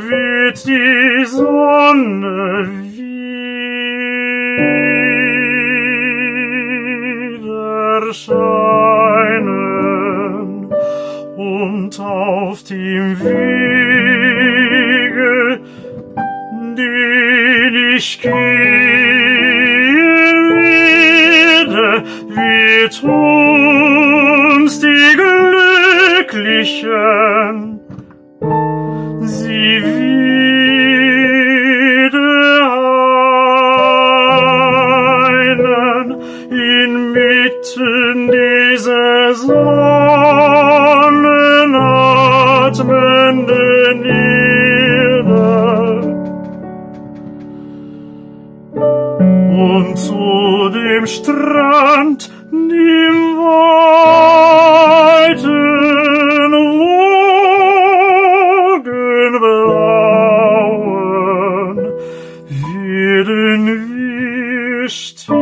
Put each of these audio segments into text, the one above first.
wird die Sonne wieder scheinen und auf dem Wege, den ich gehen werde, wird uns die Glücklichen Und zu dem Strand, dem weiten Wogenblauen, werden wir still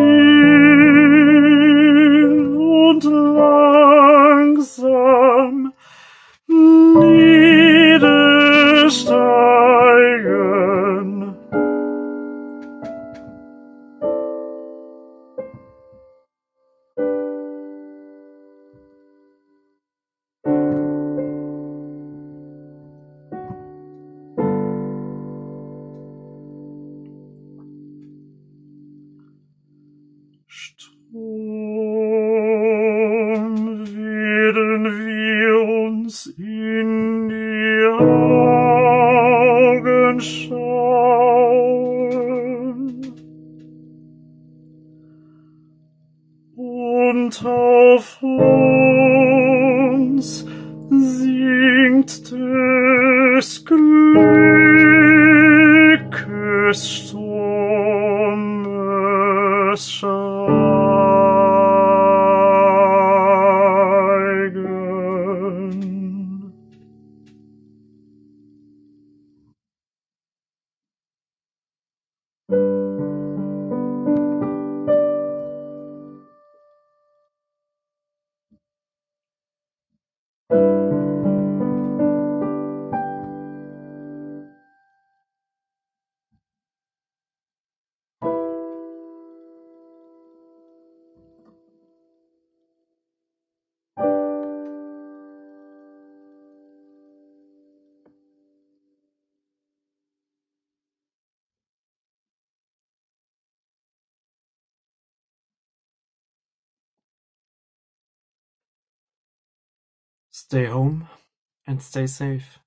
Werden wir uns in die Augen schauen? Und auf uns singt des Glückes Stay home and stay safe.